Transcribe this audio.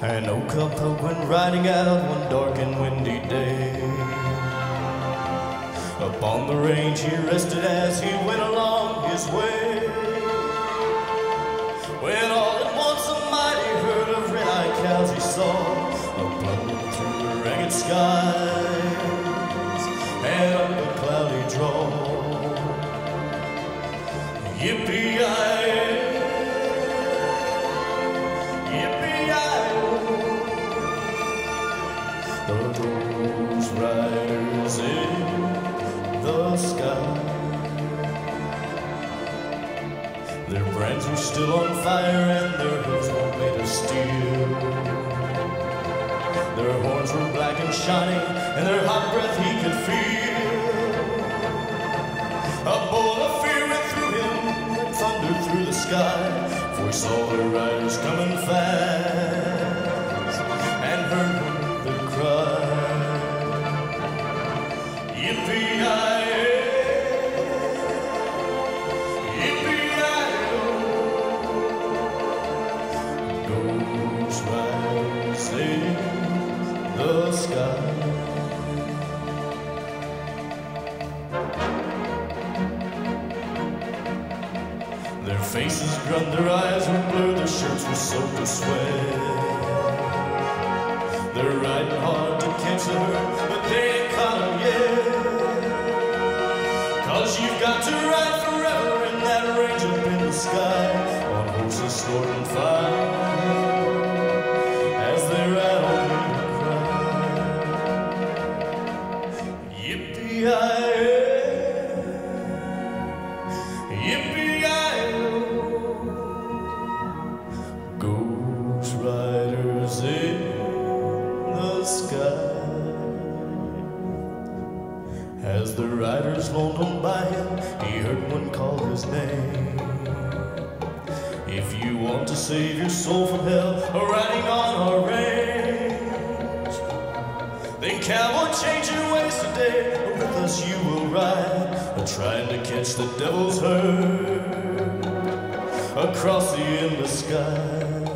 An old couple went riding out one dark and windy day. Upon the range he rested as he went along his way. When all at once a mighty herd of red-eyed cows he saw, a through the ragged skies and up a cloudy draw. Yippee-yi! Saw the riders coming fast sky. Their faces grunned, their eyes were blurred, their shirts were soaked with sweat. They're riding hard to catch the herd, but they ain't caught 'em yet. Cause you've got to ride forever in that range up in the sky on horses snorting fire in the sky. As the riders on by him, he heard one call his name. If you want to save your soul from hell, riding on our range, then cowboy, change your ways today, with us you will ride, trying to catch the devil's herd across the endless sky.